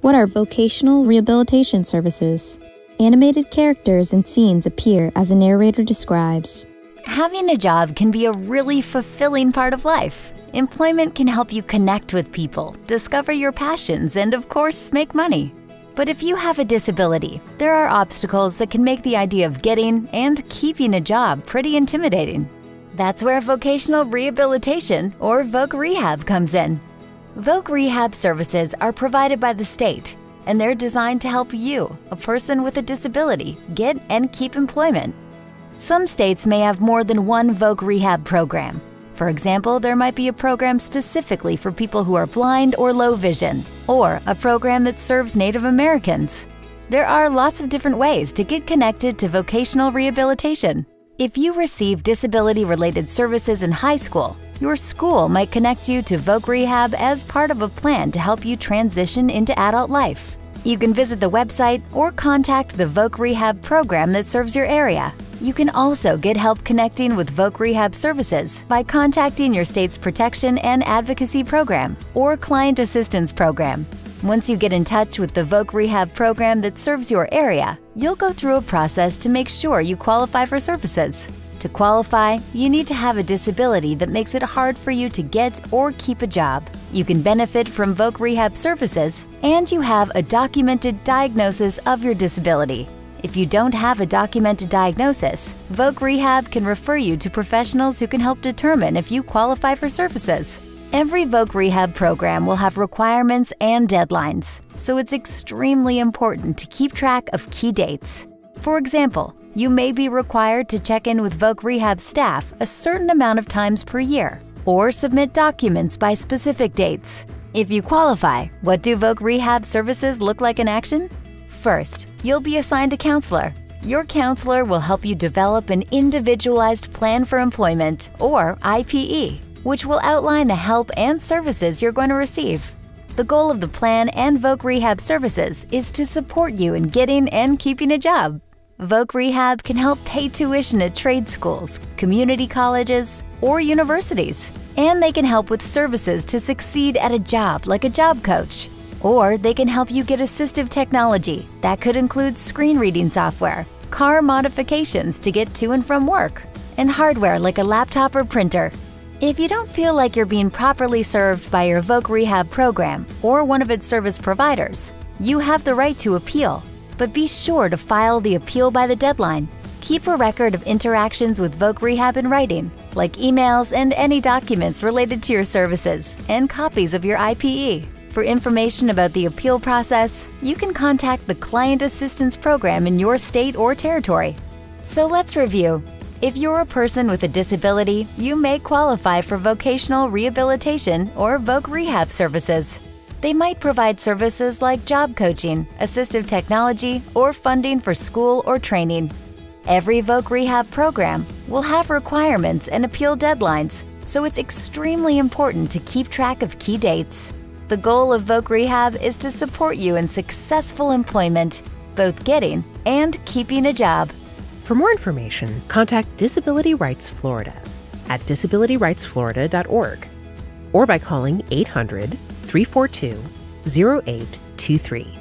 What are vocational rehabilitation services? Animated characters and scenes appear as a narrator describes. Having a job can be a really fulfilling part of life. Employment can help you connect with people, discover your passions, and of course, make money. But if you have a disability, there are obstacles that can make the idea of getting and keeping a job pretty intimidating. That's where vocational rehabilitation, or VOC Rehab, comes in. VOC Rehab services are provided by the state, and they're designed to help you, a person with a disability, get and keep employment. Some states may have more than one VOC Rehab program. For example, there might be a program specifically for people who are blind or low vision, or a program that serves Native Americans. There are lots of different ways to get connected to vocational rehabilitation. If you receive disability related services in high school, your school might connect you to VOC Rehab as part of a plan to help you transition into adult life. You can visit the website or contact the VOC Rehab program that serves your area. You can also get help connecting with VOC Rehab services by contacting your state's Protection and Advocacy Program or Client Assistance Program. Once you get in touch with the VOC Rehab program that serves your area, you'll go through a process to make sure you qualify for services. To qualify, you need to have a disability that makes it hard for you to get or keep a job. You can benefit from VOC Rehab services, and you have a documented diagnosis of your disability. If you don't have a documented diagnosis, VOC Rehab can refer you to professionals who can help determine if you qualify for services. Every VOC Rehab program will have requirements and deadlines, so it's extremely important to keep track of key dates. For example, you may be required to check in with VOC Rehab staff a certain amount of times per year, or submit documents by specific dates. If you qualify, what do VOC Rehab services look like in action? First, you'll be assigned a counselor. Your counselor will help you develop an individualized plan for employment, or IPE, which will outline the help and services you're going to receive. The goal of the plan and VOC Rehab services is to support you in getting and keeping a job. VOC Rehab can help pay tuition at trade schools, community colleges, or universities. And they can help with services to succeed at a job like a job coach. Or they can help you get assistive technology that could include screen reading software, car modifications to get to and from work, and hardware like a laptop or printer. If you don't feel like you're being properly served by your VOC Rehab program or one of its service providers, you have the right to appeal, but be sure to file the appeal by the deadline. Keep a record of interactions with VOC Rehab in writing, like emails and any documents related to your services, and copies of your IPE. For information about the appeal process, you can contact the Client Assistance Program in your state or territory. So let's review. If you're a person with a disability, you may qualify for vocational rehabilitation or VOC Rehab services. They might provide services like job coaching, assistive technology, or funding for school or training. Every VOC Rehab program will have requirements and appeal deadlines, so it's extremely important to keep track of key dates. The goal of VOC Rehab is to support you in successful employment, both getting and keeping a job. For more information, contact Disability Rights Florida at disabilityrightsflorida.org or by calling 800 342 0823.